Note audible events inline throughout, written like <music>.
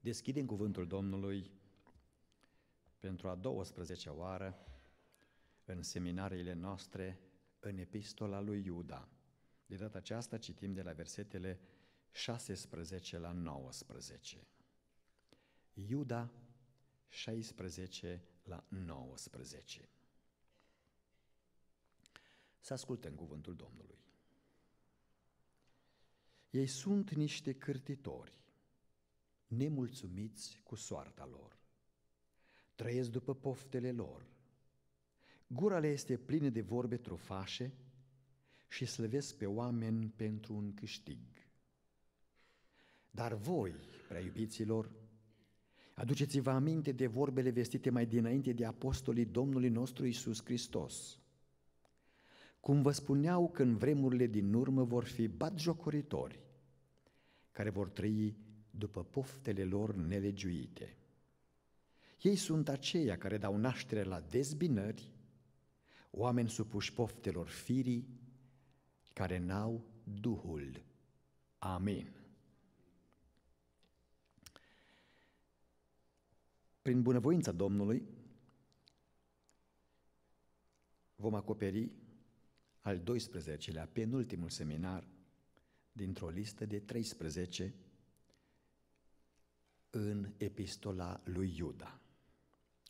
Deschidem cuvântul Domnului pentru a 12 oară în seminariile noastre în epistola lui Iuda. De data aceasta citim de la versetele 16 la 19. Iuda 16 la 19. Să ascultăm cuvântul Domnului. Ei sunt niște cârtitori, nemulțumiți cu soarta lor. Trăiesc după poftele lor. Gura le este plină de vorbe trufașe și slăvesc pe oameni pentru un câștig. Dar voi, prea iubiților, aduceți-vă aminte de vorbele vestite mai dinainte de apostolii Domnului nostru Isus Hristos, cum vă spuneau că în vremurile din urmă vor fi batjocoritori, care vor trăi după poftele lor nelegiuite. Ei sunt aceia care dau naștere la dezbinări, oameni supuși poftelor firii, care n-au Duhul. Amin. Prin bunăvoința Domnului vom acoperi al 12-lea, penultimul seminar dintr-o listă de 13 în epistola lui Iuda.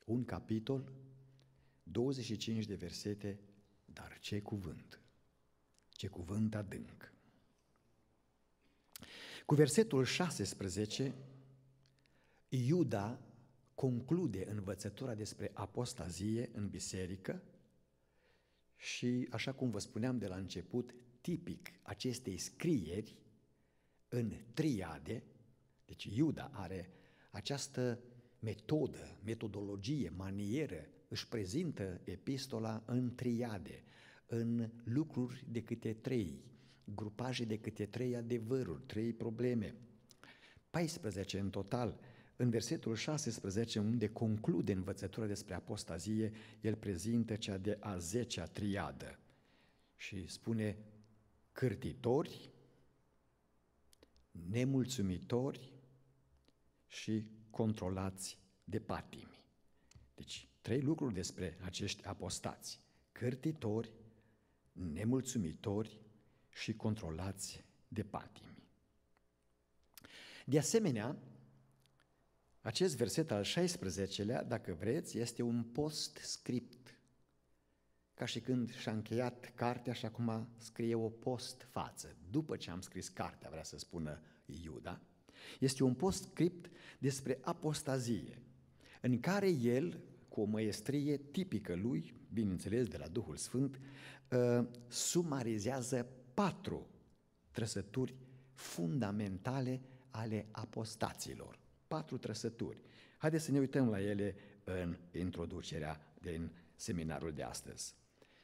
Un capitol, 25 de versete, dar ce cuvânt! Ce cuvânt adânc! Cu versetul 16, Iuda conclude învățătura despre apostazie în biserică și, așa cum vă spuneam de la început, tipic acestei scrieri în triade, deci Iuda are această metodă, metodologie, manieră, își prezintă epistola în triade, în lucruri de câte trei, grupaje de câte trei adevăruri, trei probleme. 14 în total, în versetul 16, unde conclude învățătura despre apostazie, el prezintă cea de a zecea triadă și spune cârtitori, nemulțumitori și controlați de patimi. Deci, trei lucruri despre acești apostați. Cârtitori, nemulțumitori și controlați de patimi. De asemenea, acest verset al 16-lea, dacă vreți, este un post-script. Ca și când și-a încheiat cartea și acum scrie o post-față. După ce am scris cartea, vrea să spună Iuda, este un post-script despre apostazie, în care el, cu o măestrie tipică lui, bineînțeles de la Duhul Sfânt, uh, sumarizează patru trăsături fundamentale ale apostaților patru trăsături. Haideți să ne uităm la ele în introducerea din seminarul de astăzi.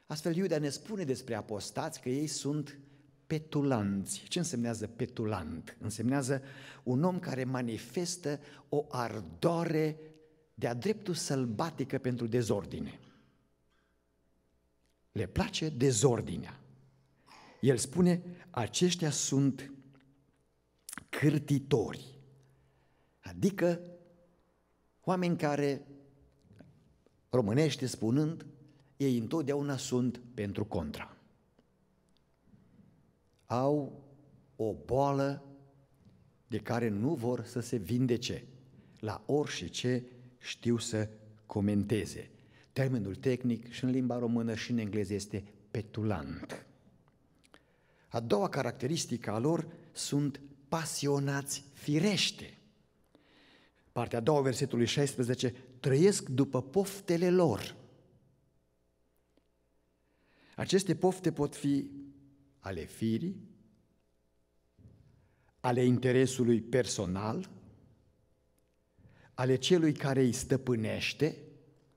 Astfel, Iuda ne spune despre apostați că ei sunt petulanți. Ce însemnează petulant? Însemnează un om care manifestă o ardoare de-a dreptul sălbatică pentru dezordine. Le place dezordinea. El spune, aceștia sunt cârtitori. Adică oameni care, românește spunând, ei întotdeauna sunt pentru contra. Au o boală de care nu vor să se vindece. La orice ce știu să comenteze. Termenul tehnic și în limba română și în engleză este petulant. A doua caracteristică a lor sunt pasionați firește. Partea a doua, versetului 16, trăiesc după poftele lor. Aceste pofte pot fi ale firii, ale interesului personal, ale celui care îi stăpânește,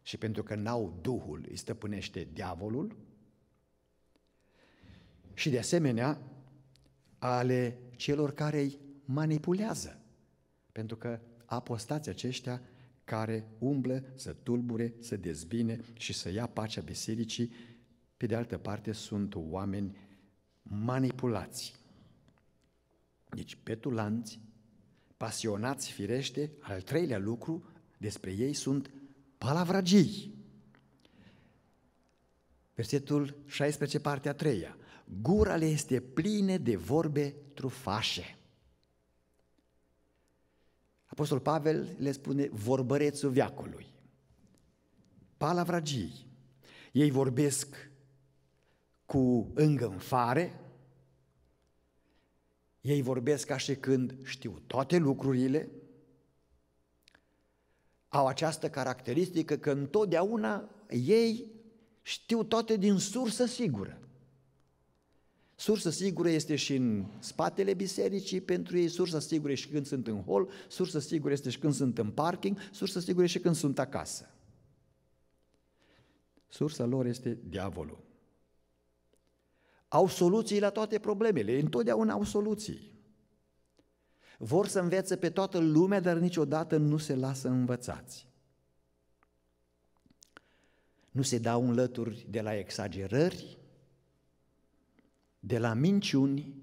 și pentru că n-au Duhul, îi stăpânește diavolul, și de asemenea ale celor care îi manipulează, pentru că apostați aceștia care umblă să tulbure, să dezbine și să ia pacea bisericii, pe de altă parte sunt oameni manipulați. Deci petulanți, pasionați firește, al treilea lucru despre ei sunt palavragii. Versetul 16, partea a treia. Gura le este plină de vorbe trufașe. Apostol Pavel le spune vorbărețul veacului. Palavragii. Ei vorbesc cu îngânfare, ei vorbesc ca și când știu toate lucrurile, au această caracteristică că întotdeauna ei știu toate din sursă sigură. Sursă sigură este și în spatele bisericii pentru ei, sursă sigură și când sunt în hol, sursă sigură este și când sunt în parking, sursă sigură și când sunt acasă. Sursa lor este diavolul. Au soluții la toate problemele, întotdeauna au soluții. Vor să învețe pe toată lumea, dar niciodată nu se lasă învățați. Nu se dau înlături de la exagerări, de la minciuni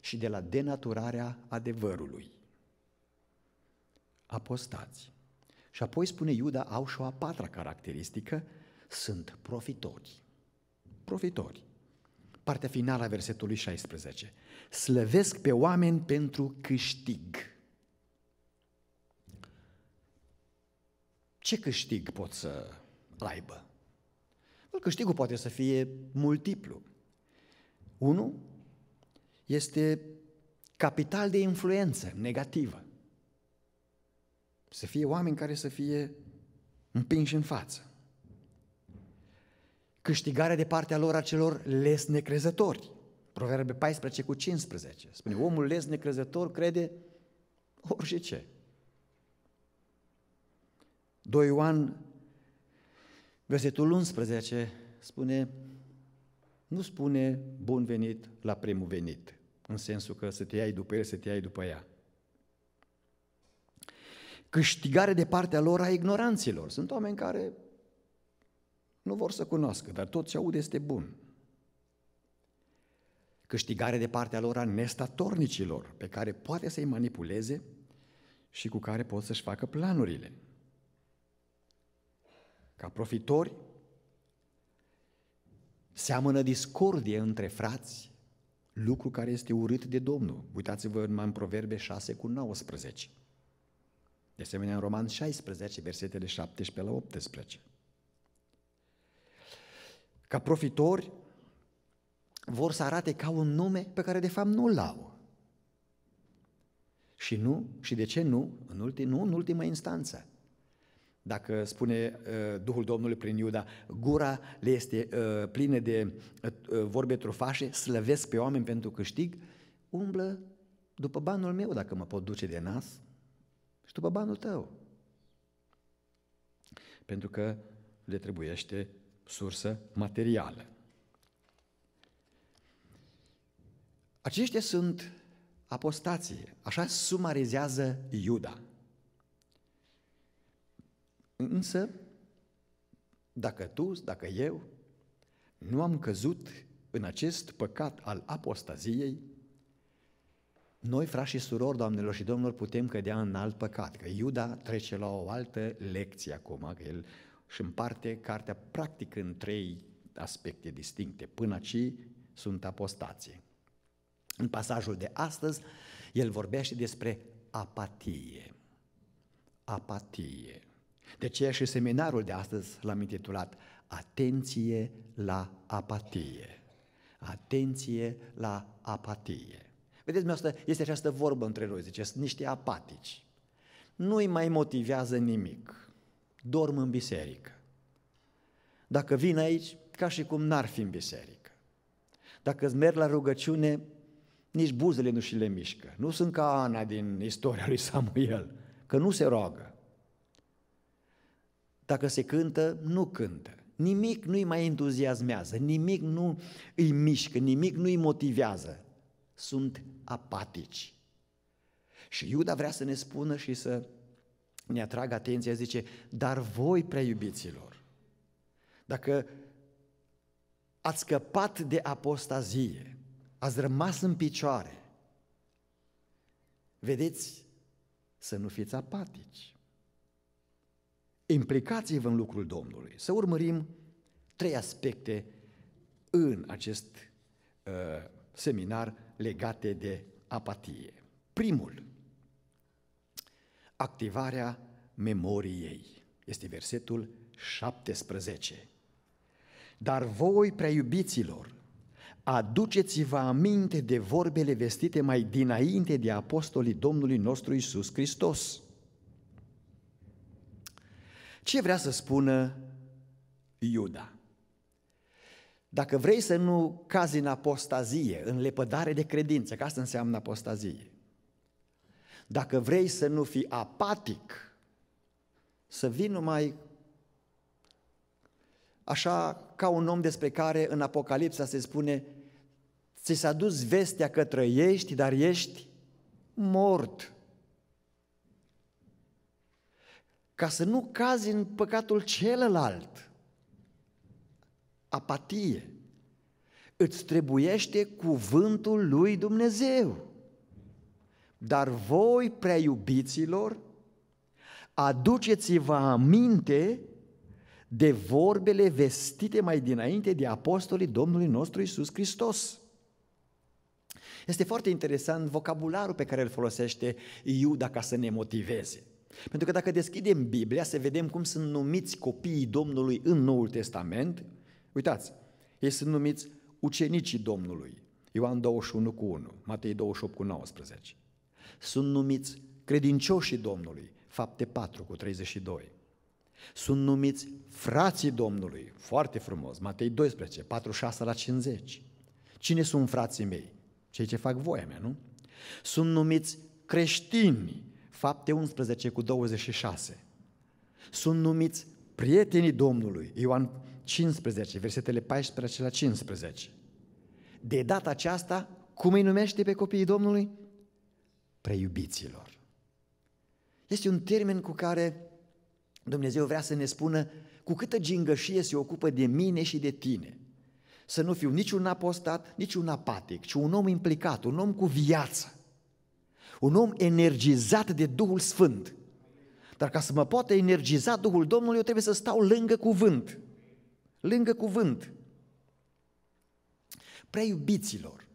și de la denaturarea adevărului. Apostați. Și apoi spune Iuda, au și o a patra caracteristică, sunt profitori. Profitori. Partea finală a versetului 16. Slăvesc pe oameni pentru câștig. Ce câștig pot să aibă? Câștigul poate să fie multiplu. Unu este capital de influență negativă. Să fie oameni care să fie împinși în față. Câștigarea de partea lor a celor les necrezători. Proverbe 14 cu 15. Spune, omul les necrezător crede orice ce. 2 Ioan, versetul 11, spune, nu spune bun venit la primul venit, în sensul că să te iai după el, să te iai după ea. Câștigare de partea lor a ignoranților. Sunt oameni care nu vor să cunoască, dar tot ce aud este bun. Câștigare de partea lor a nestatornicilor, pe care poate să-i manipuleze și cu care pot să-și facă planurile. Ca profitori, seamănă discordie între frați, lucru care este urât de Domnul. Uitați-vă în Proverbe 6 cu 19. De asemenea, în Roman 16, versetele 17 la 18. Ca profitori, vor să arate ca un nume pe care de fapt nu-l au. Și nu, și de ce nu? În ultim, nu în ultima instanță. Dacă spune uh, Duhul Domnului prin Iuda, gura le este uh, plină de uh, vorbe trufașe, slăvesc pe oameni pentru câștig, umblă după banul meu dacă mă pot duce de nas și după banul tău. Pentru că le trebuiește sursă materială. Aceștia sunt apostații, așa sumarizează Iuda. Însă, dacă tu, dacă eu, nu am căzut în acest păcat al apostaziei, noi, frați și surori, doamnelor și domnilor, putem cădea în alt păcat, că Iuda trece la o altă lecție acum, că el își împarte cartea practic în trei aspecte distincte. Până aici sunt apostații. În pasajul de astăzi, el vorbește despre apatie. Apatie. De aceea și seminarul de astăzi l-am intitulat Atenție la apatie. Atenție la apatie. Vedeți, asta este această vorbă între noi, zice, sunt niște apatici. Nu-i mai motivează nimic. Dorm în biserică. Dacă vin aici, ca și cum n-ar fi în biserică. Dacă îți merg la rugăciune, nici buzele nu și le mișcă. Nu sunt ca Ana din istoria lui Samuel, că nu se roagă. Dacă se cântă, nu cântă. Nimic nu-i mai entuziasmează, nimic nu îi mișcă, nimic nu îi motivează. Sunt apatici. Și Iuda vrea să ne spună și să ne atragă atenția, zice, dar voi, prea iubiților, dacă ați scăpat de apostazie, ați rămas în picioare, vedeți, să nu fiți apatici. Implicați-vă în lucrul Domnului. Să urmărim trei aspecte în acest uh, seminar legate de apatie. Primul, activarea memoriei. Este versetul 17. Dar voi, prea iubiților, aduceți-vă aminte de vorbele vestite mai dinainte de apostolii Domnului nostru Isus Hristos. Ce vrea să spună Iuda? Dacă vrei să nu cazi în apostazie, în lepădare de credință, că asta înseamnă apostazie, dacă vrei să nu fii apatic, să vii numai așa ca un om despre care în Apocalipsa se spune ți s-a dus vestea că trăiești, dar ești mort. Ca să nu cazi în păcatul celălalt. Apatie. Îți trebuiește cuvântul lui Dumnezeu. Dar voi, prea iubiților, aduceți-vă aminte de vorbele vestite mai dinainte de apostolii Domnului nostru Isus Hristos. Este foarte interesant vocabularul pe care îl folosește Iuda ca să ne motiveze. Pentru că dacă deschidem Biblia să vedem cum sunt numiți copiii Domnului în Noul Testament, uitați, ei sunt numiți ucenicii Domnului, Ioan 21 cu 1, Matei 28 cu 19. Sunt numiți credincioșii Domnului, Fapte 4 cu 32. Sunt numiți frații Domnului, foarte frumos, Matei 12, 46 la 50. Cine sunt frații mei? Cei ce fac voia mea, nu? Sunt numiți creștini, fapte 11 cu 26. Sunt numiți prietenii Domnului, Ioan 15, versetele 14 la 15. De data aceasta, cum îi numește pe copiii Domnului? Preiubiților. Este un termen cu care Dumnezeu vrea să ne spună cu câtă gingășie se ocupă de mine și de tine. Să nu fiu nici un apostat, nici un apatic, ci un om implicat, un om cu viață. Un om energizat de Duhul Sfânt. Dar ca să mă poată energiza Duhul Domnului, eu trebuie să stau lângă cuvânt. Lângă cuvânt. Prea iubiților.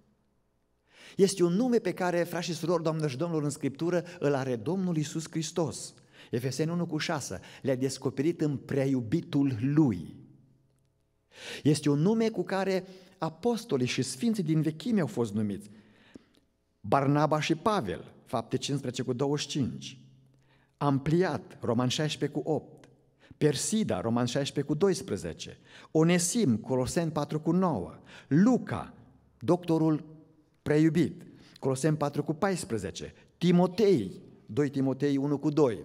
Este un nume pe care, frați și surori, doamnă și domnilor, în Scriptură, îl are Domnul Isus Hristos. Efeseni 1 cu 6, le-a descoperit în preiubitul lui. Este un nume cu care apostolii și sfinții din vechime au fost numiți. Barnaba și Pavel, fapte 15 cu 25. Ampliat, Roman 16 cu 8. Persida, Roman 16 cu 12. Onesim, Coloseni 4 cu 9. Luca, doctorul preiubit, Coloseni 4 cu 14. Timotei, 2 Timotei 1 cu 2.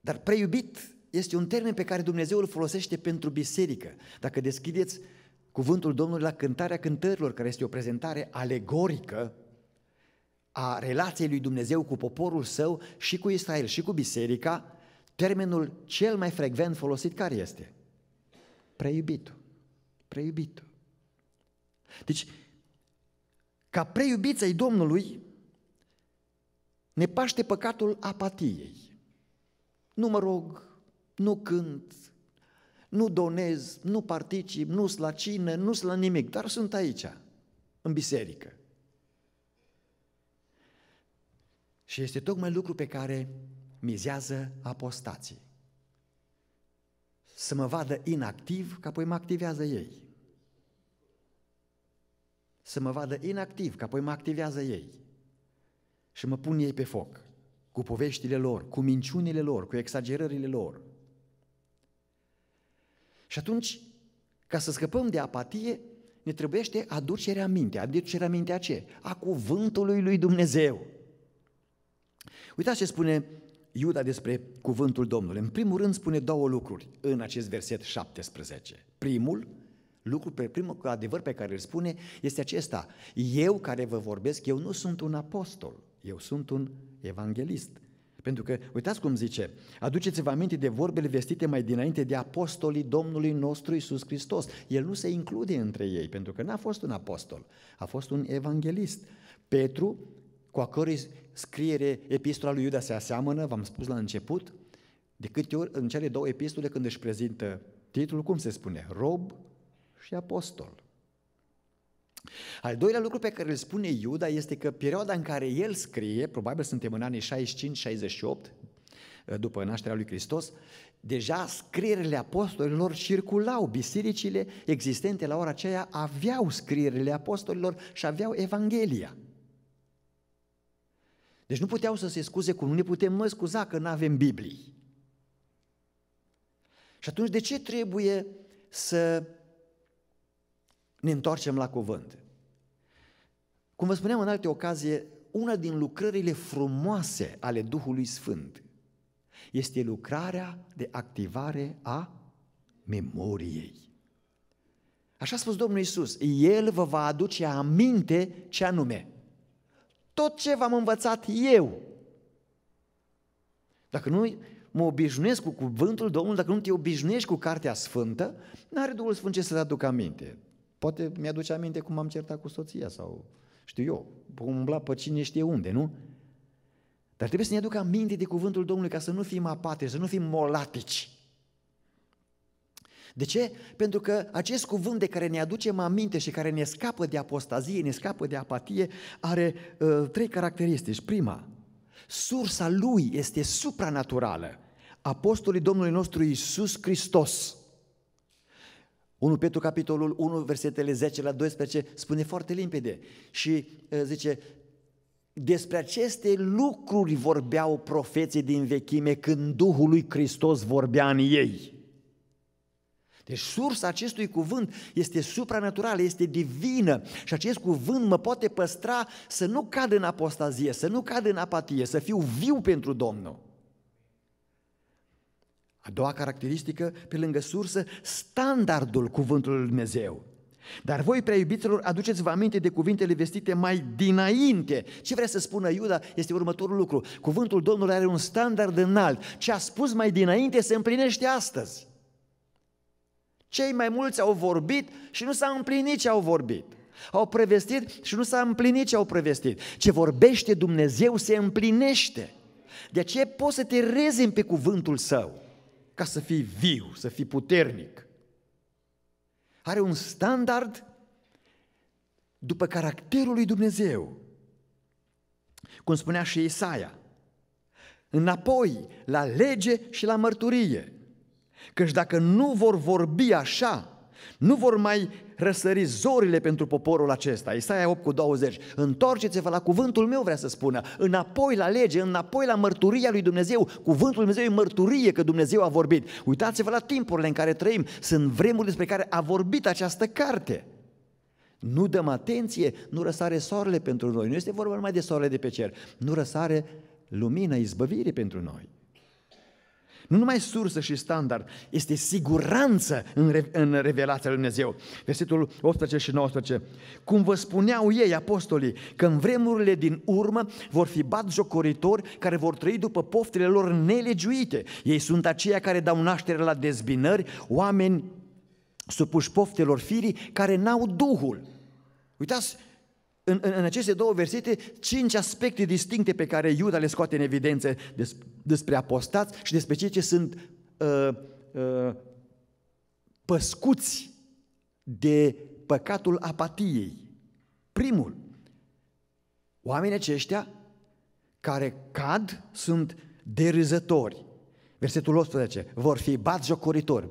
Dar preiubit este un termen pe care Dumnezeu îl folosește pentru biserică. Dacă deschideți cuvântul Domnului la cântarea cântărilor, care este o prezentare alegorică a relației lui Dumnezeu cu poporul său și cu Israel și cu biserica, termenul cel mai frecvent folosit care este? Preiubitul. Preiubitul. Deci, ca preiubiți ai Domnului, ne paște păcatul apatiei nu mă rog, nu cânt, nu donez, nu particip, nu sunt la cină, nu sunt la nimic, dar sunt aici, în biserică. Și este tocmai lucru pe care mizează apostații. Să mă vadă inactiv, că apoi mă activează ei. Să mă vadă inactiv, că apoi mă activează ei. Și mă pun ei pe foc cu poveștile lor, cu minciunile lor, cu exagerările lor. Și atunci, ca să scăpăm de apatie, ne trebuiește aducerea minte. Aducerea minte a ce? A cuvântului lui Dumnezeu. Uitați ce spune Iuda despre cuvântul Domnului. În primul rând spune două lucruri în acest verset 17. Primul, lucru, pe primul adevăr pe care îl spune este acesta. Eu care vă vorbesc, eu nu sunt un apostol. Eu sunt un evanghelist. Pentru că, uitați cum zice, aduceți-vă aminte de vorbele vestite mai dinainte de apostolii Domnului nostru Isus Hristos. El nu se include între ei, pentru că n-a fost un apostol, a fost un evanghelist. Petru, cu a cărui scriere epistola lui Iuda se aseamănă, v-am spus la început, de câte ori în cele două epistole când își prezintă titlul, cum se spune? Rob și apostol. Al doilea lucru pe care îl spune Iuda este că perioada în care el scrie, probabil suntem în anii 65-68, după nașterea lui Hristos, deja scrierile apostolilor circulau, bisericile existente la ora aceea aveau scrierile apostolilor și aveau Evanghelia. Deci nu puteau să se scuze cu nu ne putem noi scuza că nu avem Biblii. Și atunci de ce trebuie să ne întoarcem la cuvânt? Cum vă spuneam în alte ocazie, una din lucrările frumoase ale Duhului Sfânt este lucrarea de activare a memoriei. Așa a spus Domnul Isus, El vă va aduce aminte ce anume. Tot ce v-am învățat eu. Dacă nu mă obișnuiesc cu cuvântul Domnului, dacă nu te obișnuiești cu Cartea Sfântă, n-are Duhul Sfânt ce să-ți aduc aminte. Poate mi-aduce aminte cum am certat cu soția sau știu eu, umbla pe cine știe unde, nu? Dar trebuie să ne aducă aminte de cuvântul Domnului ca să nu fim apate, să nu fim molatici. De ce? Pentru că acest cuvânt de care ne aducem aminte și care ne scapă de apostazie, ne scapă de apatie, are uh, trei caracteristici. Prima, sursa lui este supranaturală. Apostolii Domnului nostru Iisus Hristos. 1 Petru capitolul 1, versetele 10 la 12 spune foarte limpede și uh, zice despre aceste lucruri vorbeau profeții din vechime când Duhul lui Hristos vorbea în ei. Deci sursa acestui cuvânt este supranaturală, este divină și acest cuvânt mă poate păstra să nu cad în apostazie, să nu cad în apatie, să fiu viu pentru Domnul. A doua caracteristică, pe lângă sursă, standardul cuvântului Lui Dumnezeu. Dar voi, prea iubiților, aduceți-vă aminte de cuvintele vestite mai dinainte. Ce vrea să spună Iuda este următorul lucru. Cuvântul Domnului are un standard înalt. Ce a spus mai dinainte se împlinește astăzi. Cei mai mulți au vorbit și nu s-a împlinit ce au vorbit. Au prevestit și nu s-a împlinit ce au prevestit. Ce vorbește Dumnezeu se împlinește. De aceea poți să te rezemi pe cuvântul său ca să fii viu, să fii puternic. Are un standard după caracterul lui Dumnezeu. Cum spunea și Isaia, înapoi la lege și la mărturie. Căci dacă nu vor vorbi așa, nu vor mai răsări zorile pentru poporul acesta. Isaia 8 cu 20. Întoarceți-vă la cuvântul meu, vrea să spună. Înapoi la lege, înapoi la mărturia lui Dumnezeu. Cuvântul lui Dumnezeu e mărturie că Dumnezeu a vorbit. Uitați-vă la timpurile în care trăim. Sunt vremuri despre care a vorbit această carte. Nu dăm atenție, nu răsare soarele pentru noi. Nu este vorba numai de soarele de pe cer. Nu răsare lumina izbăvirii pentru noi. Nu numai sursă și standard, este siguranță în, re- în revelația lui Dumnezeu. Versetul 18 și 19. Cum vă spuneau ei, apostolii, că în vremurile din urmă vor fi bat jocoritori care vor trăi după poftele lor nelegiuite. Ei sunt aceia care dau naștere la dezbinări, oameni supuși poftelor firii care n-au Duhul. Uitați, în, în, în aceste două versete cinci aspecte distincte pe care Iuda le scoate în evidență des, despre apostați și despre cei ce sunt uh, uh, păscuți de păcatul apatiei. Primul, oamenii aceștia care cad sunt derizători. Versetul 18, vor fi bat jocoritori.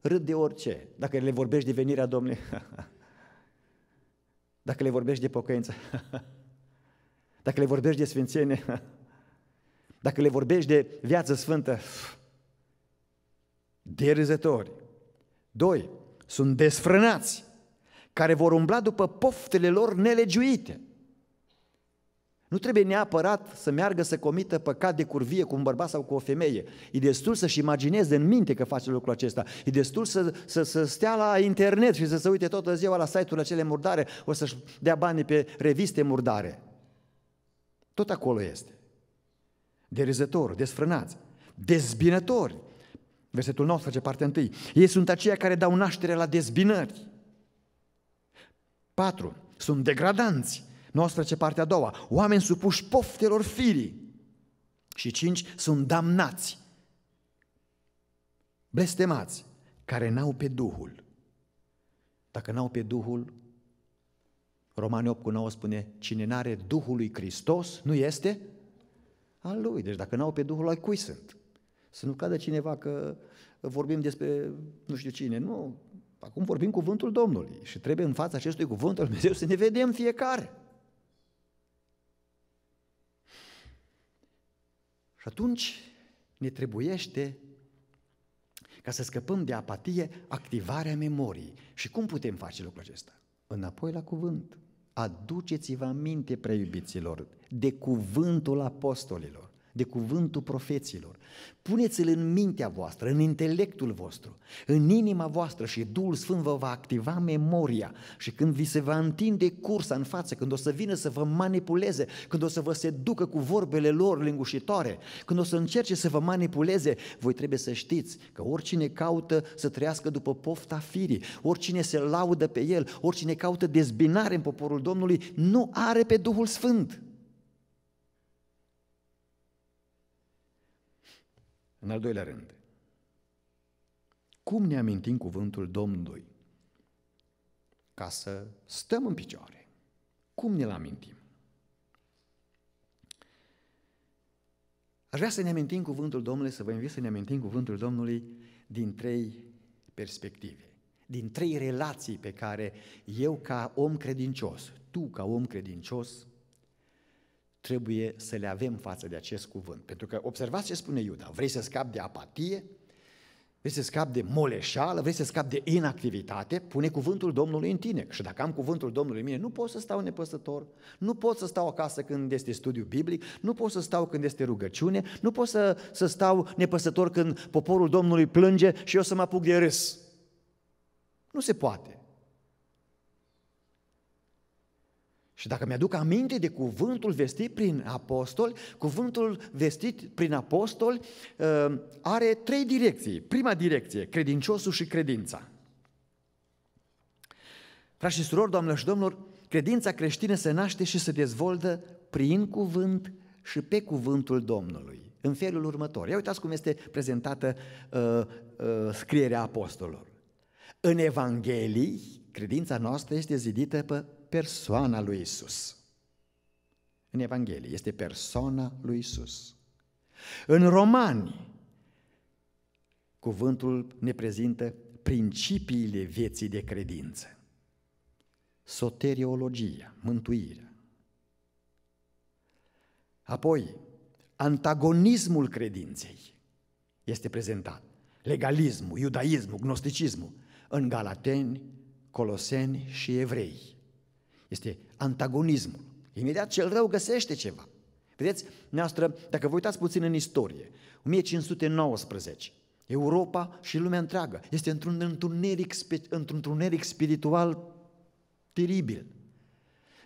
Râd de orice. Dacă le vorbești de venirea Domnului, <laughs> Dacă le vorbești de pocăință, dacă le vorbești de sfințenie, dacă le vorbești de viață sfântă, derizători. Doi, sunt desfrânați, care vor umbla după poftele lor nelegiuite. Nu trebuie neapărat să meargă să comită păcat de curvie cu un bărbat sau cu o femeie. E destul să-și imagineze în minte că face lucrul acesta. E destul să, să, să stea la internet și să se uite toată ziua la site-urile acele murdare, o să-și dea bani pe reviste murdare. Tot acolo este. Derizător, desfrânați, dezbinători. Versetul 19, partea 1. Ei sunt aceia care dau naștere la dezbinări. 4. Sunt degradanți 19, partea a doua, oameni supuși poftelor firii. Și cinci, sunt damnați, blestemați, care n-au pe Duhul. Dacă n-au pe Duhul, Romani 8 cu 9 spune, cine n-are Duhul lui Hristos, nu este al lui. Deci dacă n-au pe Duhul, ai cui sunt? Să nu cadă cineva că vorbim despre nu știu cine. Nu, acum vorbim cuvântul Domnului și trebuie în fața acestui cuvânt al Dumnezeu să ne vedem fiecare. Și atunci ne trebuiește ca să scăpăm de apatie, activarea memoriei. Și cum putem face lucrul acesta? Înapoi la cuvânt. Aduceți-vă aminte, preiubiților, de cuvântul apostolilor de cuvântul profeților. Puneți-l în mintea voastră, în intelectul vostru, în inima voastră și Duhul Sfânt vă va activa memoria și când vi se va întinde cursa în față, când o să vină să vă manipuleze, când o să vă seducă cu vorbele lor lingușitoare, când o să încerce să vă manipuleze, voi trebuie să știți că oricine caută să trăiască după pofta firii, oricine se laudă pe el, oricine caută dezbinare în poporul Domnului, nu are pe Duhul Sfânt. În al doilea rând, cum ne amintim cuvântul Domnului? Ca să stăm în picioare. Cum ne-l amintim? Aș vrea să ne amintim cuvântul Domnului, să vă invit să ne amintim cuvântul Domnului din trei perspective, din trei relații pe care eu ca om credincios, tu ca om credincios, trebuie să le avem față de acest cuvânt. Pentru că observați ce spune Iuda, vrei să scapi de apatie, vrei să scapi de moleșală, vrei să scapi de inactivitate, pune cuvântul Domnului în tine. Și dacă am cuvântul Domnului în mine, nu pot să stau nepăsător, nu pot să stau acasă când este studiu biblic, nu pot să stau când este rugăciune, nu pot să, să stau nepăsător când poporul Domnului plânge și eu să mă apuc de râs. Nu se poate. Și dacă mi-aduc aminte de cuvântul vestit prin apostoli, cuvântul vestit prin apostoli uh, are trei direcții. Prima direcție, credinciosul și credința. Frați și surori, doamnelor și domnilor, credința creștină se naște și se dezvoltă prin cuvânt și pe cuvântul Domnului. În felul următor. Ia uitați cum este prezentată uh, uh, scrierea apostolilor. În Evanghelii, credința noastră este zidită pe persoana lui Isus. În Evanghelie este persoana lui Isus. În Romani, cuvântul ne prezintă principiile vieții de credință. Soteriologia, mântuirea. Apoi, antagonismul credinței este prezentat. Legalismul, iudaismul, gnosticismul în Galateni, Coloseni și Evrei. Este antagonismul. Imediat cel rău găsește ceva. Vedeți, noastră, dacă vă uitați puțin în istorie, 1519, Europa și lumea întreagă este într-un întuneric, într-un întuneric spiritual teribil.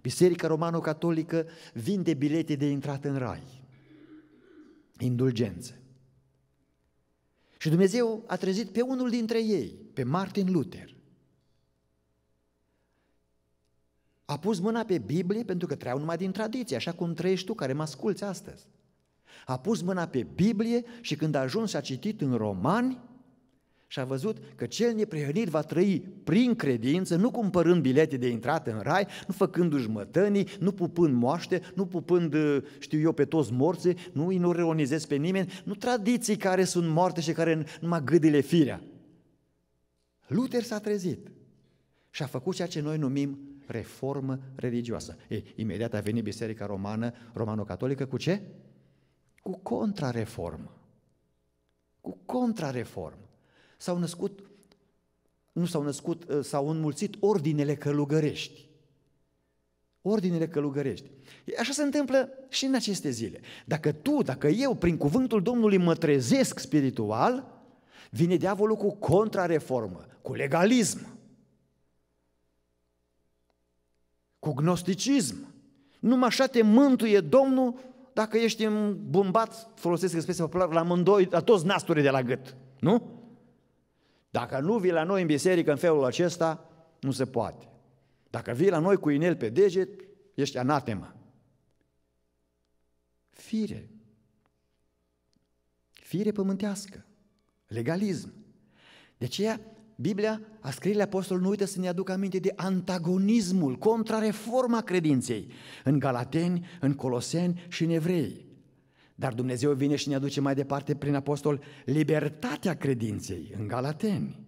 Biserica Romano-Catolică vinde bilete de intrat în rai, indulgențe. Și Dumnezeu a trezit pe unul dintre ei, pe Martin Luther, A pus mâna pe Biblie pentru că trăiau numai din tradiție, așa cum trăiești tu care mă asculți astăzi. A pus mâna pe Biblie și când a ajuns și a citit în Romani și a văzut că cel neprihănit va trăi prin credință, nu cumpărând bilete de intrată în rai, nu făcându-și mătănii, nu pupând moaște, nu pupând, știu eu, pe toți morții, nu îi nu reonizez pe nimeni, nu tradiții care sunt moarte și care numai gâdile firea. Luther s-a trezit și a făcut ceea ce noi numim reformă religioasă. Ei, imediat a venit Biserica Romană, Romano-Catolică, cu ce? Cu contrareformă. Cu contrareformă. S-au născut, nu s-au născut, ă, s-au înmulțit ordinele călugărești. Ordinele călugărești. Așa se întâmplă și în aceste zile. Dacă tu, dacă eu, prin cuvântul Domnului mă trezesc spiritual, vine diavolul cu contrareformă, cu legalism, cu gnosticism. Numai așa te mântuie Domnul dacă ești îmbumbat, folosesc expresia populară, la mândoi, la toți nasturii de la gât. Nu? Dacă nu vii la noi în biserică în felul acesta, nu se poate. Dacă vii la noi cu inel pe deget, ești anatema. Fire. Fire pământească. Legalism. De aceea, Biblia, a scrierile apostolului nu uită să ne aducă aminte de antagonismul, contrareforma credinței în Galateni, în Coloseni și în Evrei. Dar Dumnezeu vine și ne aduce mai departe prin apostol libertatea credinței în Galateni,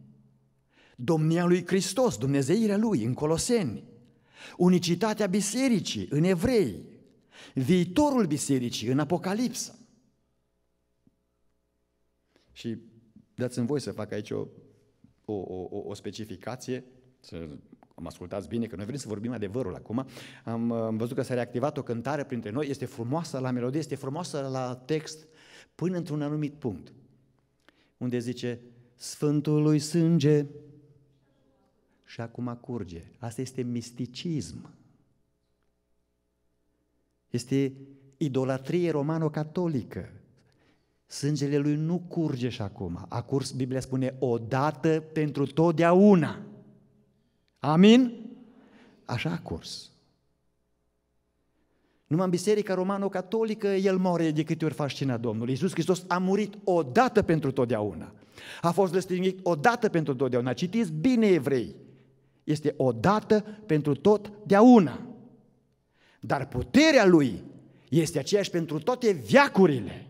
domnia lui Hristos, dumnezeirea lui în Coloseni, unicitatea bisericii în Evrei, viitorul bisericii în Apocalipsa. Și dați-mi voi să fac aici o, o, o, o specificație, să am ascultat bine, că noi vrem să vorbim adevărul acum. Am, am văzut că s-a reactivat o cântare printre noi, este frumoasă la melodie, este frumoasă la text, până într-un anumit punct, unde zice, Sfântului sânge și acum curge. Asta este misticism. Este idolatrie romano-catolică. Sângele lui nu curge și acum. A curs, Biblia spune, odată pentru totdeauna. Amin? Așa a curs. Numai în Biserica Romano-Catolică el moare de câte ori faci cina Domnului. Iisus Hristos a murit odată pentru totdeauna. A fost răstignit odată pentru totdeauna. Citiți bine evrei. Este odată pentru totdeauna. Dar puterea lui este aceeași pentru toate viacurile.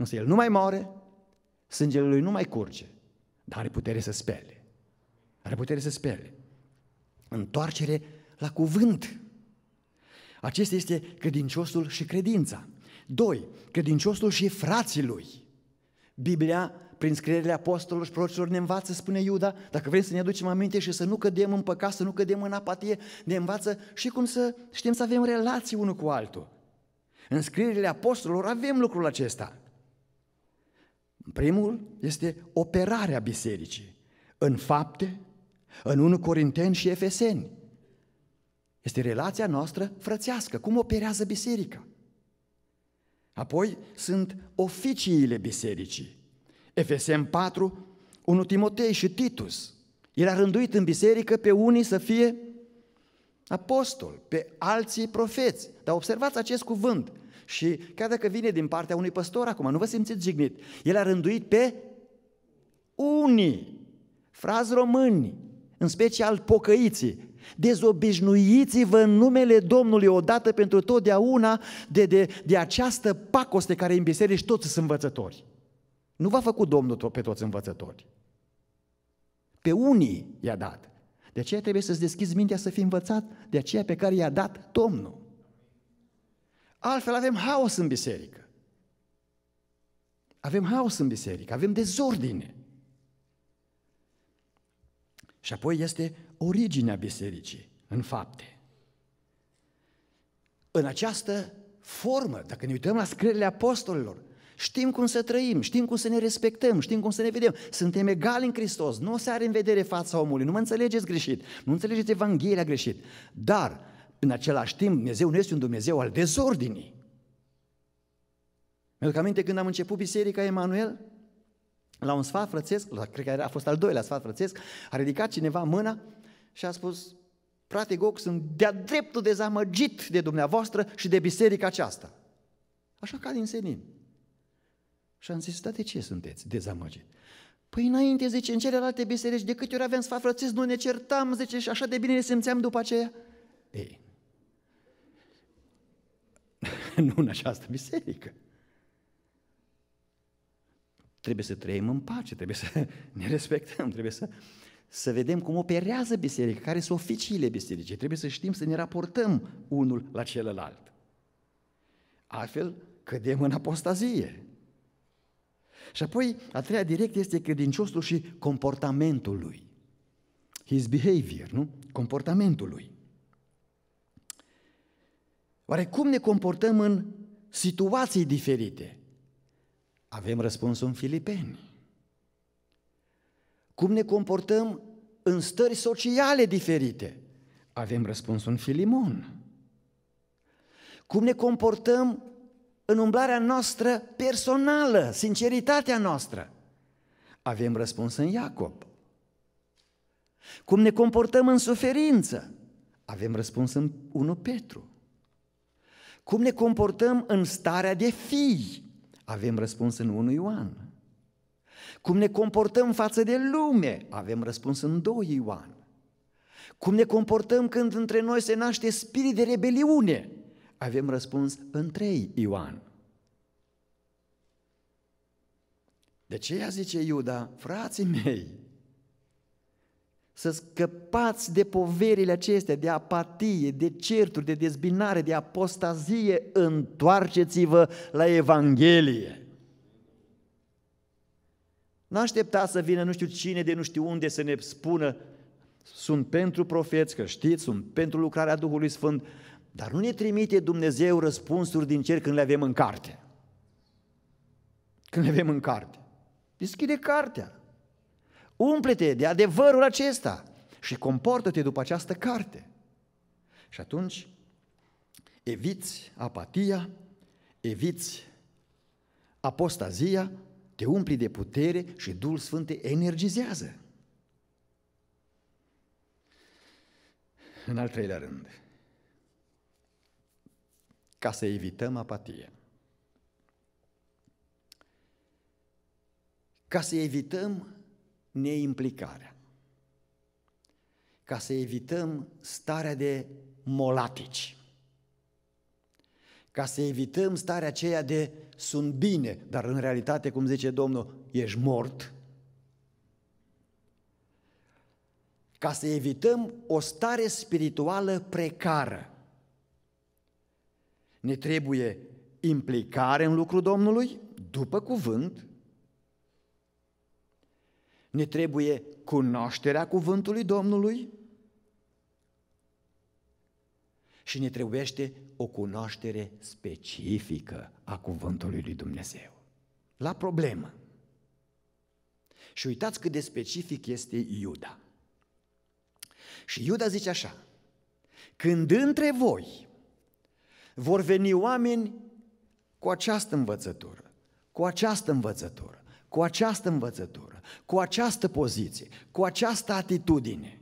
Însă el nu mai moare, sângele lui nu mai curge, dar are putere să spele. Are putere să spele. Întoarcere la cuvânt. Acesta este credinciosul și credința. Doi, credinciosul și frații lui. Biblia, prin scrierile apostolilor și prorocilor, ne învață, spune Iuda, dacă vrem să ne aducem aminte și să nu cădem în păcat, să nu cădem în apatie, ne învață și cum să știm să avem relații unul cu altul. În scrierile apostolilor avem lucrul acesta. Primul este operarea bisericii în fapte, în 1 Corinteni și Efeseni. Este relația noastră frățească, cum operează biserica. Apoi sunt oficiile bisericii. Efeseni 4, 1 Timotei și Titus. El a rânduit în biserică pe unii să fie apostoli, pe alții profeți. Dar observați acest cuvânt. Și chiar dacă vine din partea unui păstor acum, nu vă simțiți jignit. El a rânduit pe unii, frazi români, în special pocăiții. Dezobișnuiți-vă în numele Domnului odată pentru totdeauna de, de, de această pacoste care în biserici toți sunt învățători. Nu v-a făcut Domnul pe toți învățători. Pe unii i-a dat. De aceea trebuie să-ți deschizi mintea să fii învățat de aceea pe care i-a dat Domnul. Altfel avem haos în biserică. Avem haos în biserică, avem dezordine. Și apoi este originea bisericii în fapte. În această formă, dacă ne uităm la scrierile apostolilor, știm cum să trăim, știm cum să ne respectăm, știm cum să ne vedem. Suntem egali în Hristos, nu se are în vedere fața omului, nu mă înțelegeți greșit, nu înțelegeți Evanghelia greșit. Dar, în același timp, Dumnezeu nu este un Dumnezeu al dezordinii. Mi-aduc aminte când am început Biserica Emanuel, la un sfat frățesc, la, cred că a fost al doilea sfat frățesc, a ridicat cineva mâna și a spus, frate Goc, sunt de-a dreptul dezamăgit de dumneavoastră și de biserica aceasta. Așa ca din senin. Și am zis, da, de ce sunteți dezamăgit? Păi înainte, zice, în celelalte biserici, de câte ori aveam sfat frățesc, nu ne certam, zice, și așa de bine ne simțeam după aceea. Ei, <laughs> nu în această biserică. Trebuie să trăim în pace, trebuie să <laughs> ne respectăm, trebuie să, să vedem cum operează biserica, care sunt oficiile bisericii, trebuie să știm să ne raportăm unul la celălalt. Altfel, cădem în apostazie. Și apoi, a treia direcție este credinciosul și comportamentul lui. His behavior, nu? Comportamentul lui. Oare cum ne comportăm în situații diferite? Avem răspunsul în Filipeni. Cum ne comportăm în stări sociale diferite? Avem răspunsul în Filimon. Cum ne comportăm în umblarea noastră personală, sinceritatea noastră? Avem răspuns în Iacob. Cum ne comportăm în suferință? Avem răspuns în 1 Petru. Cum ne comportăm în starea de fii? Avem răspuns în 1 Ioan. Cum ne comportăm față de lume? Avem răspuns în 2 Ioan. Cum ne comportăm când între noi se naște spirit de rebeliune? Avem răspuns în 3 Ioan. De ce ea zice Iuda, frații mei, să scăpați de poverile acestea, de apatie, de certuri, de dezbinare, de apostazie, întoarceți-vă la Evanghelie. Nu așteptați să vină nu știu cine de nu știu unde să ne spună sunt pentru profeți, că știți, sunt pentru lucrarea Duhului Sfânt, dar nu ne trimite Dumnezeu răspunsuri din cer când le avem în carte. Când le avem în carte. Deschide cartea. Umple-te de adevărul acesta și comportă-te după această carte. Și atunci eviți apatia, eviți apostazia, te umpli de putere și Duhul Sfânt te energizează. În al treilea rând, ca să evităm apatie. Ca să evităm neimplicarea. Ca să evităm starea de molatici. Ca să evităm starea aceea de sunt bine, dar în realitate, cum zice Domnul, ești mort. Ca să evităm o stare spirituală precară. Ne trebuie implicare în lucrul Domnului, după cuvânt, ne trebuie cunoașterea cuvântului Domnului și ne trebuiește o cunoaștere specifică a cuvântului lui Dumnezeu. La problemă. Și uitați cât de specific este Iuda. Și Iuda zice așa, când între voi vor veni oameni cu această învățătură, cu această învățătură, cu această învățătură, cu această poziție, cu această atitudine.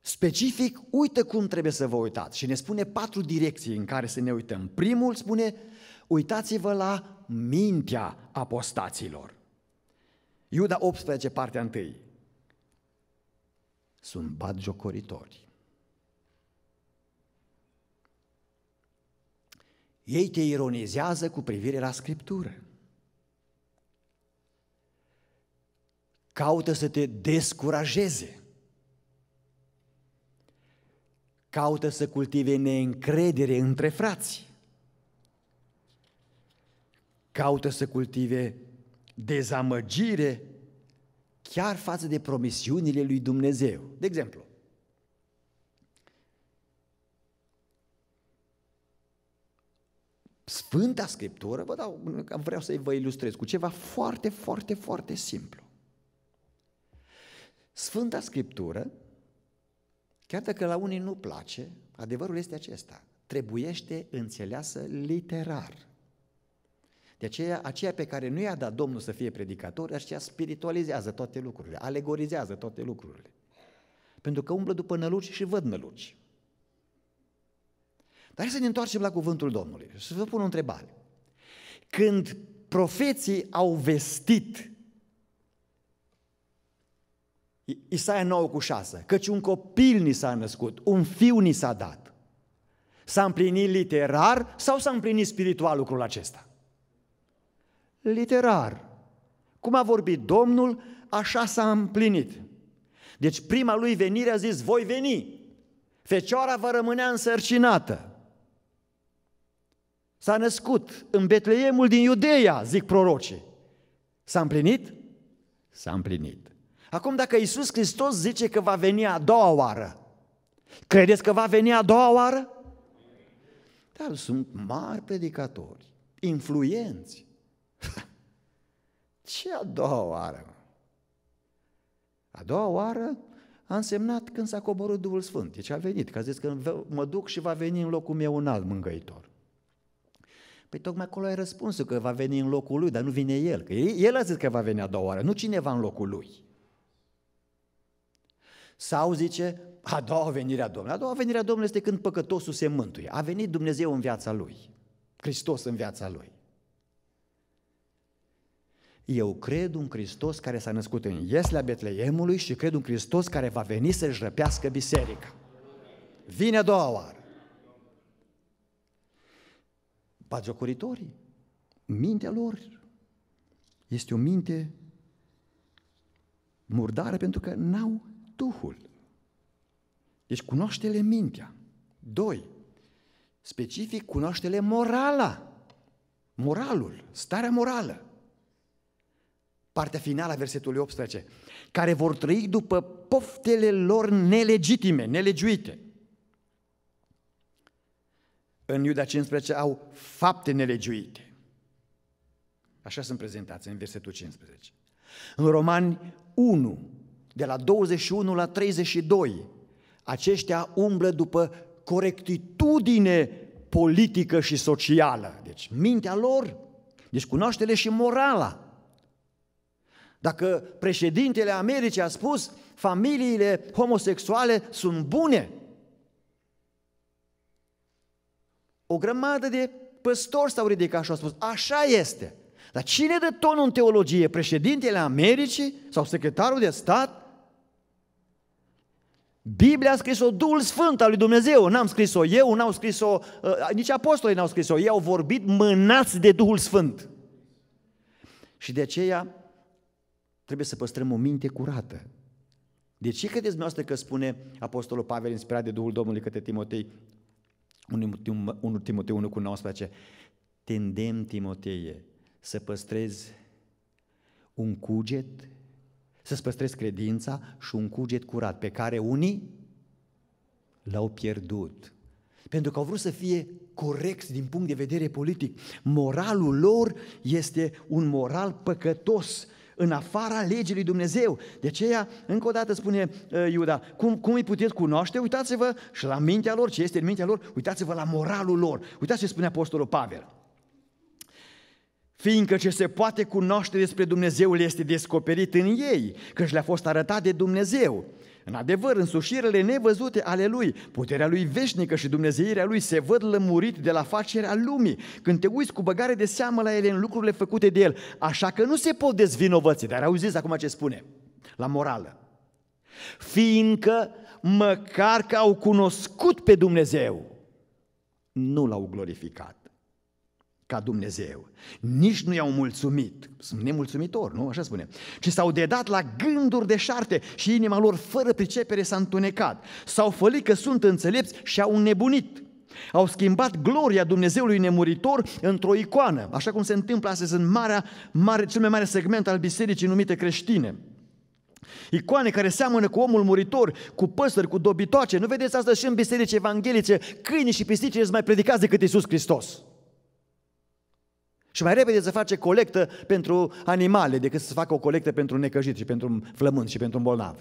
Specific, uite cum trebuie să vă uitați și ne spune patru direcții în care să ne uităm. Primul spune, uitați-vă la mintea apostaților. Iuda 18, partea 1. Sunt batjocoritori. Ei te ironizează cu privire la Scriptură. Caută să te descurajeze. Caută să cultive neîncredere între frați. Caută să cultive dezamăgire chiar față de promisiunile lui Dumnezeu. De exemplu, Sfânta Scriptură, vă dau, vreau să vă ilustrez cu ceva foarte, foarte, foarte simplu. Sfânta Scriptură, chiar dacă la unii nu place, adevărul este acesta, trebuiește înțeleasă literar. De aceea, aceea pe care nu i-a dat Domnul să fie predicator, aceea spiritualizează toate lucrurile, alegorizează toate lucrurile. Pentru că umblă după năluci și văd năluci. Dar să ne întoarcem la cuvântul Domnului și să vă pun o întrebare. Când profeții au vestit Isaia 9 cu 6, căci un copil ni s-a născut, un fiu ni s-a dat. S-a împlinit literar sau s-a împlinit spiritual lucrul acesta? Literar. Cum a vorbit Domnul, așa s-a împlinit. Deci prima lui venire a zis, voi veni. Fecioara va rămânea însărcinată. S-a născut în Betleemul din Iudeia, zic prorocii. S-a împlinit? S-a împlinit. Acum dacă Iisus Hristos zice că va veni a doua oară, credeți că va veni a doua oară? Dar sunt mari predicatori, influenți. <laughs> Ce a doua oară? A doua oară a însemnat când s-a coborât Duhul Sfânt. Deci a venit, că a zis că mă duc și va veni în locul meu un alt mângăitor. Păi tocmai acolo ai răspunsul că va veni în locul lui, dar nu vine el. Că el a zis că va veni a doua oară, nu cineva în locul lui. Sau zice, a doua venire a Domnului. A doua venire a Domnului este când păcătosul se mântuie. A venit Dumnezeu în viața lui. Hristos în viața lui. Eu cred un Hristos care s-a născut în Ieslea Betleemului și cred un Hristos care va veni să-și răpească biserica. Vine a doua oară. Bagiocuritorii, mintea lor este o minte murdară pentru că n-au Duhul. Deci cunoaște-le mintea. Doi, specific cunoaște-le morala. Moralul, starea morală. Partea finală a versetului 18. Care vor trăi după poftele lor nelegitime, nelegiuite. În Iuda 15 au fapte nelegiuite. Așa sunt prezentați în versetul 15. În Romani 1, de la 21 la 32, aceștia umblă după corectitudine politică și socială. Deci mintea lor, deci cunoaște și morala. Dacă președintele Americii a spus familiile homosexuale sunt bune, o grămadă de păstori s-au ridicat și au spus, așa este. Dar cine dă tonul în teologie? Președintele Americii sau secretarul de stat? Biblia a scris-o Duhul Sfânt al lui Dumnezeu, n-am scris-o eu, n-au scris-o, uh, nici apostolii n-au scris-o, ei au vorbit mânați de Duhul Sfânt. Și de aceea trebuie să păstrăm o minte curată. De ce credeți dumneavoastră că spune Apostolul Pavel, inspirat de Duhul Domnului către Timotei, 1 Timotei 1 cu 19, te îndemn, Timoteie, să păstrezi un cuget, să-ți păstrezi credința și un cuget curat, pe care unii l-au pierdut. Pentru că au vrut să fie corecți din punct de vedere politic. Moralul lor este un moral păcătos, în afara legii lui Dumnezeu. De aceea, încă o dată spune uh, Iuda, cum, cum îi puteți cunoaște? Uitați-vă și la mintea lor, ce este în mintea lor, uitați-vă la moralul lor. Uitați ce spune Apostolul Pavel. Fiindcă ce se poate cunoaște despre Dumnezeu este descoperit în ei, căci le-a fost arătat de Dumnezeu. În adevăr, însușirile nevăzute ale Lui, puterea Lui veșnică și Dumnezeirea Lui se văd lămurit de la facerea lumii, când te uiți cu băgare de seamă la ele în lucrurile făcute de El. Așa că nu se pot dezvinovăți, dar auziți acum ce spune, la morală. Fiindcă măcar că au cunoscut pe Dumnezeu, nu l-au glorificat ca Dumnezeu. Nici nu i-au mulțumit. Sunt nemulțumitori, nu? Așa spune. Ci s-au dedat la gânduri de șarte și inima lor fără pricepere s-a întunecat. S-au fălit că sunt înțelepți și au nebunit. Au schimbat gloria Dumnezeului nemuritor într-o icoană, așa cum se întâmplă astăzi în marea, mare, cel mai mare segment al bisericii numite creștine. Icoane care seamănă cu omul muritor, cu păsări, cu dobitoace. Nu vedeți asta și în biserici evanghelice? Câini și pisici sunt mai predicați decât Iisus Hristos. Și mai repede să face colectă pentru animale decât să facă o colectă pentru necăjit și pentru flământ și pentru un bolnav.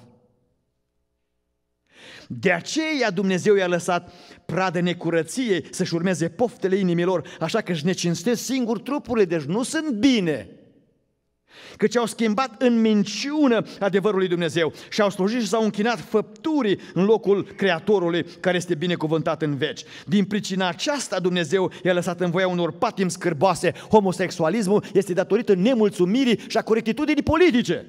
De aceea Dumnezeu i-a lăsat pradă necurăției să-și urmeze poftele inimilor, așa că își necinstesc singur trupurile, deci nu sunt bine căci au schimbat în minciună adevărul lui Dumnezeu și au slujit și s-au închinat făpturii în locul Creatorului care este binecuvântat în veci. Din pricina aceasta Dumnezeu i-a lăsat în voia unor patim scârboase. Homosexualismul este datorită nemulțumirii și a corectitudinii politice.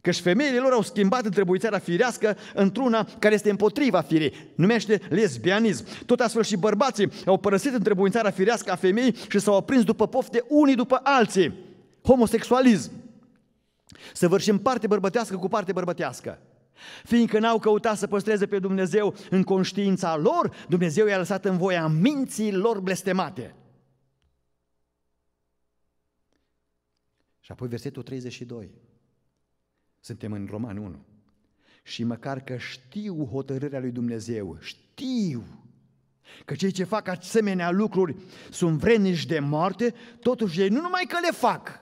Căci femeile lor au schimbat întrebuițarea firească într-una care este împotriva firii. Numește lesbianism. Tot astfel și bărbații au părăsit întrebuințarea firească a femeii și s-au aprins după pofte unii după alții. Homosexualism. Să vârșim parte bărbătească cu parte bărbătească. Fiindcă n-au căutat să păstreze pe Dumnezeu în conștiința lor, Dumnezeu i-a lăsat în voia minții lor blestemate. Și apoi versetul 32. Suntem în Roman 1. Și măcar că știu hotărârea lui Dumnezeu, știu că cei ce fac asemenea lucruri sunt vreniși de moarte, totuși ei nu numai că le fac,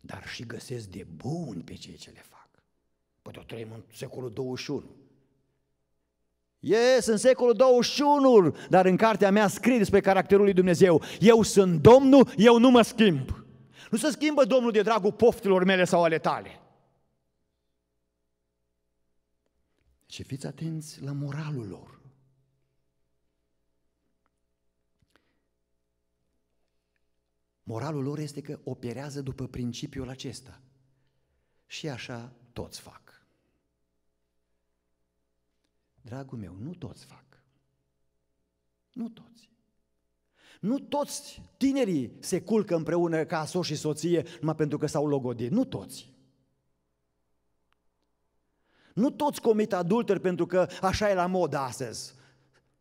dar și găsesc de buni pe cei ce le fac. Păi tot trăim în secolul 21. Yes, în secolul 21, dar în cartea mea scrie despre caracterul lui Dumnezeu. Eu sunt Domnul, eu nu mă schimb. Nu se schimbă Domnul de dragul poftilor mele sau ale tale. Și fiți atenți la moralul lor. Moralul lor este că operează după principiul acesta. Și așa toți fac. Dragul meu, nu toți fac. Nu toți. Nu toți tinerii se culcă împreună ca soț și soție numai pentru că s-au logodit. Nu toți. Nu toți comit adulteri pentru că așa e la mod astăzi.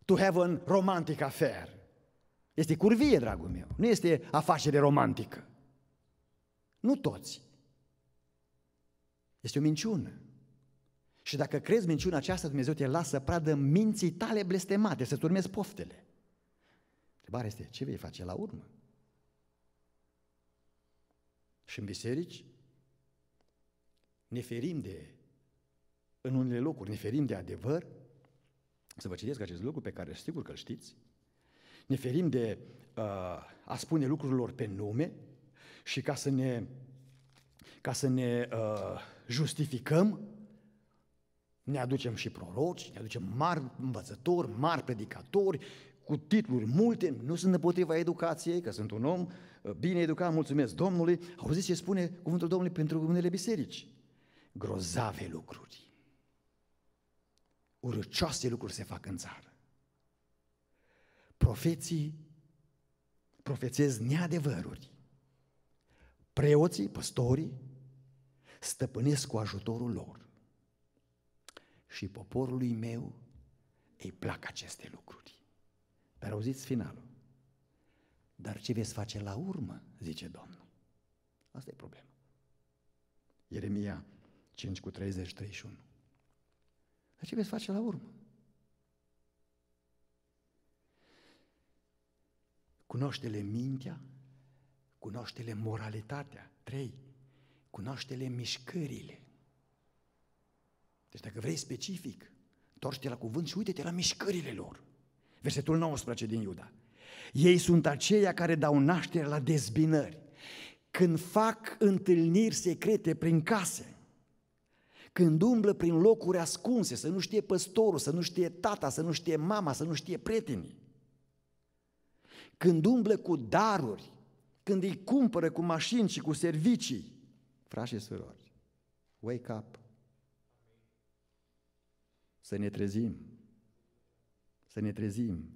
To have a romantic affair. Este curvie, dragul meu. Nu este afacere romantică. Nu toți. Este o minciună. Și dacă crezi minciuna aceasta, Dumnezeu te lasă pradă minții tale blestemate, să-ți urmezi poftele. Întrebarea este, ce vei face la urmă? Și în biserici ne ferim de, în unele locuri, ne ferim de adevăr, să vă citesc acest lucru pe care sigur că îl știți, ne ferim de uh, a spune lucrurilor pe nume și ca să ne, ca să ne uh, justificăm, ne aducem și proroci, ne aducem mari învățători, mari predicatori, cu titluri multe, nu sunt împotriva educației, că sunt un om uh, bine educat, mulțumesc Domnului. Auziți ce spune cuvântul Domnului pentru unele biserici? Grozave lucruri. Urăcioase lucruri se fac în țară. Profeții profețez neadevăruri. Preoții, păstorii, stăpânesc cu ajutorul lor. Și poporului meu îi plac aceste lucruri. Dar auziți finalul. Dar ce veți face la urmă, zice Domnul. Asta e problema. Ieremia 5 cu 30, 31. Dar ce veți face la urmă? Cunoaște-le mintea, cunoaște-le moralitatea. Trei, cunoaște-le mișcările. Deci dacă vrei specific, întoarce-te la cuvânt și uite-te la mișcările lor. Versetul 19 din Iuda. Ei sunt aceia care dau naștere la dezbinări. Când fac întâlniri secrete prin case, când umblă prin locuri ascunse, să nu știe păstorul, să nu știe tata, să nu știe mama, să nu știe prietenii, când umblă cu daruri, când îi cumpără cu mașini și cu servicii, frați și surori, wake up, să ne trezim, să ne trezim.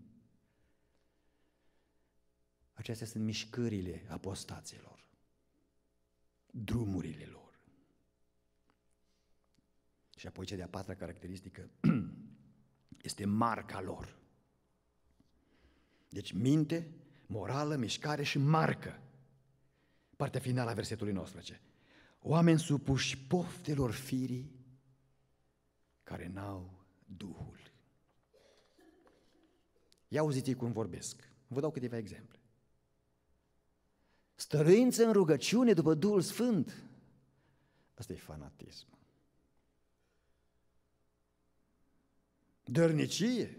Acestea sunt mișcările apostaților, drumurile lor. Și apoi cea de-a patra caracteristică <clears throat> este marca lor. Deci minte, morală, mișcare și marcă. Partea finală a versetului 19. Oameni supuși poftelor firii care n-au Duhul. Ia auziți cum vorbesc. Vă dau câteva exemple. Stăruință în rugăciune după Duhul Sfânt. Asta e fanatism. Dărnicie.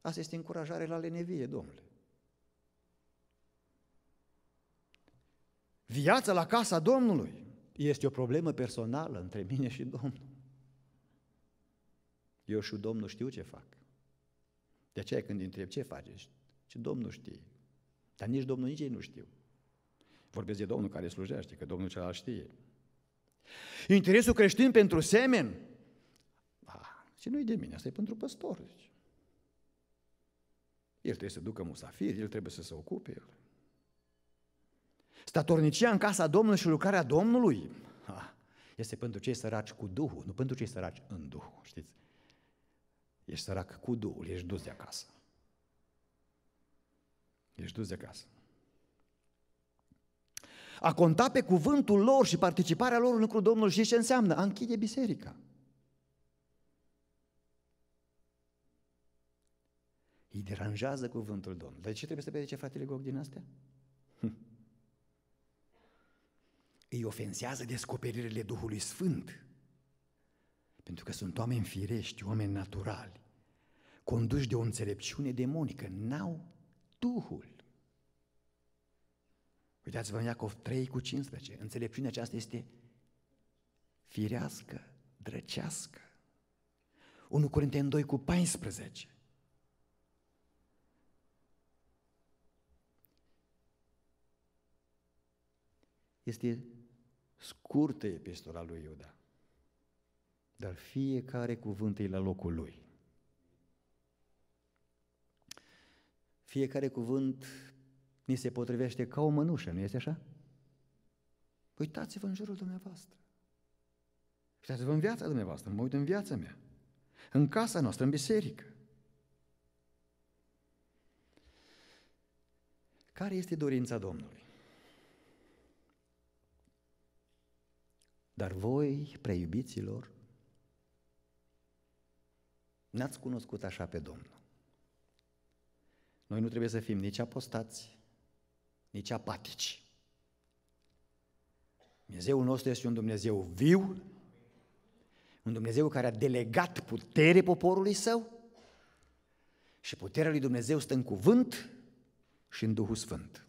Asta este încurajare la lenevie, domnule. Viața la casa Domnului este o problemă personală între mine și Domnul. Eu și Domnul știu ce fac. De aceea când îi întreb ce faceți, ce Domnul știe. Dar nici Domnul, nici ei nu știu. Vorbesc de Domnul care slujește, că Domnul celălalt știe. Interesul creștin pentru semen, ah, și nu-i de mine, asta e pentru păstor. El trebuie să ducă musafiri, el trebuie să se ocupe. El. Statornicia în casa Domnului și lucrarea Domnului ha, este pentru cei săraci cu Duhul, nu pentru cei săraci în Duhul, știți? Ești sărac cu Duhul, ești dus de acasă. Ești dus de acasă. A conta pe cuvântul lor și participarea lor în lucrul Domnului și ce înseamnă? A închide biserica. Deranjează cuvântul Domnului. De ce trebuie să predice fratele Gog din astea? Hm. Îi ofensează descoperirile Duhului Sfânt. Pentru că sunt oameni firești, oameni naturali, conduși de o înțelepciune demonică, n-au Duhul. Uitați-vă în Iacov 3 cu 15, înțelepciunea aceasta este firească, drăcească. 1 Corinteni 2 cu 14. Este scurtă epistola lui Iuda, dar fiecare cuvânt e la locul lui. Fiecare cuvânt ni se potrivește ca o mănușă, nu este așa? Uitați-vă în jurul dumneavoastră. Uitați-vă în viața dumneavoastră, mă uit în viața mea, în casa noastră, în biserică. Care este dorința Domnului? Dar voi, preiubiților, n-ați cunoscut așa pe Domnul. Noi nu trebuie să fim nici apostați, nici apatici. Dumnezeul nostru este un Dumnezeu viu, un Dumnezeu care a delegat putere poporului său și puterea lui Dumnezeu stă în cuvânt și în Duhul Sfânt.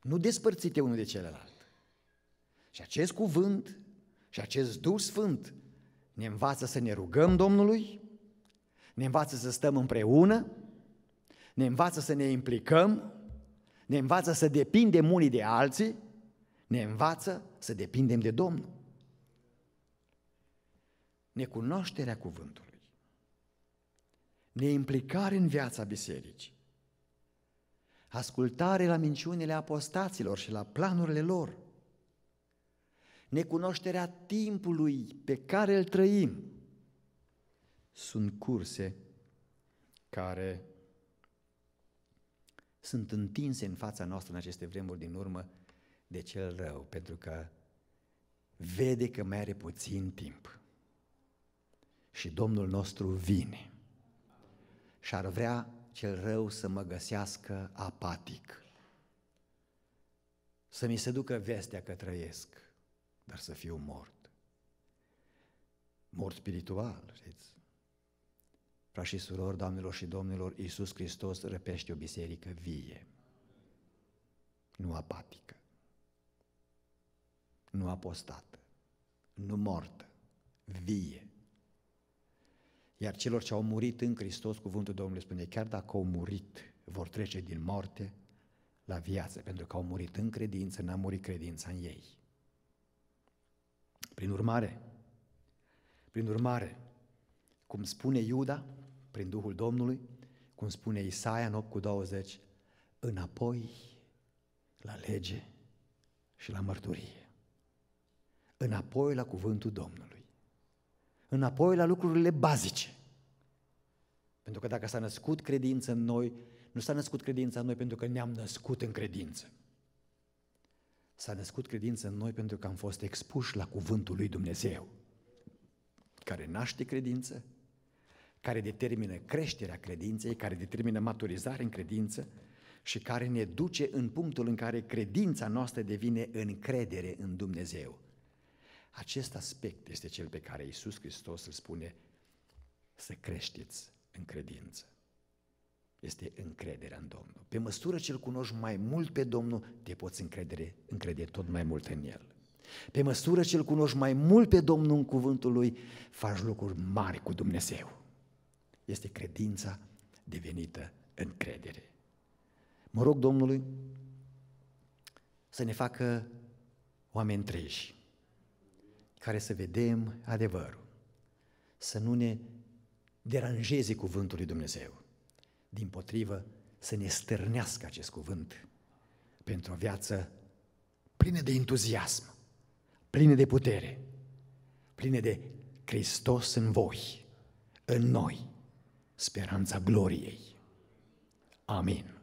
Nu despărțite unul de celălalt. Și acest cuvânt și acest Duh Sfânt ne învață să ne rugăm Domnului, ne învață să stăm împreună, ne învață să ne implicăm, ne învață să depindem unii de alții, ne învață să depindem de Domnul. Necunoașterea cuvântului, neimplicare în viața bisericii, ascultare la minciunile apostaților și la planurile lor, necunoașterea timpului pe care îl trăim, sunt curse care sunt întinse în fața noastră în aceste vremuri din urmă de cel rău, pentru că vede că mai are puțin timp. Și Domnul nostru vine și ar vrea cel rău să mă găsească apatic, să mi se ducă vestea că trăiesc, dar să fiu mort. Mort spiritual, știți? Frați și surori, doamnelor și domnilor, Iisus Hristos răpește o biserică vie, nu apatică, nu apostată, nu mortă, vie. Iar celor ce au murit în Hristos, cuvântul Domnului spune, chiar dacă au murit, vor trece din moarte la viață, pentru că au murit în credință, n-a murit credința în ei. Prin urmare, prin urmare, cum spune Iuda, prin Duhul Domnului, cum spune Isaia în 8 cu 20, înapoi la lege și la mărturie. Înapoi la cuvântul Domnului. Înapoi la lucrurile bazice. Pentru că dacă s-a născut credință în noi, nu s-a născut credința în noi pentru că ne-am născut în credință. S-a născut credință în noi pentru că am fost expuși la cuvântul lui Dumnezeu, care naște credință, care determină creșterea credinței, care determină maturizarea în credință și care ne duce în punctul în care credința noastră devine încredere în Dumnezeu. Acest aspect este cel pe care Iisus Hristos îl spune să creșteți în credință. Este încrederea în Domnul. Pe măsură ce îl cunoști mai mult pe Domnul, te poți încredere, încrede tot mai mult în El. Pe măsură ce îl cunoști mai mult pe Domnul în cuvântul Lui, faci lucruri mari cu Dumnezeu este credința devenită încredere. Mă rog Domnului să ne facă oameni treji, care să vedem adevărul, să nu ne deranjeze cuvântul lui Dumnezeu, din potrivă să ne stârnească acest cuvânt pentru o viață plină de entuziasm, plină de putere, plină de Hristos în voi, în noi, speranța gloriei. Amin.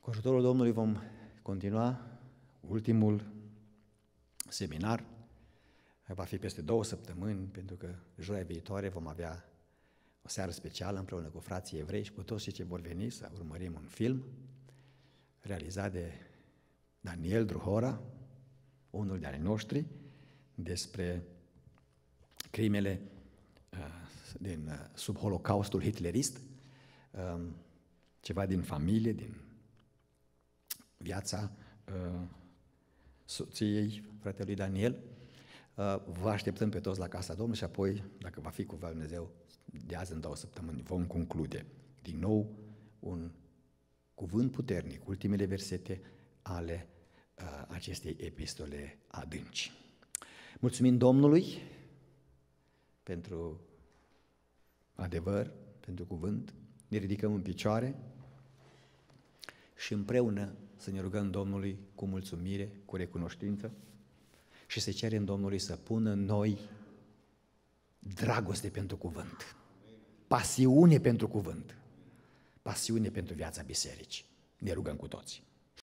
Cu ajutorul Domnului vom continua ultimul seminar. Va fi peste două săptămâni, pentru că joia viitoare vom avea o seară specială împreună cu frații evrei și cu toți cei ce vor veni să urmărim un film realizat de Daniel Druhora, unul de ale noștri, despre crimele din, uh, sub Holocaustul hitlerist, um, ceva din familie, din viața uh, soției fratelui Daniel. Uh, vă așteptăm pe toți la casa Domnului și apoi, dacă va fi cu Dumnezeu, de azi în două săptămâni vom conclude din nou un cuvânt puternic, ultimele versete ale uh, acestei epistole adânci. Mulțumim Domnului pentru adevăr, pentru cuvânt, ne ridicăm în picioare și împreună să ne rugăm Domnului cu mulțumire, cu recunoștință și să cerem Domnului să pună în noi dragoste pentru cuvânt, pasiune pentru cuvânt, pasiune pentru viața bisericii. Ne rugăm cu toți.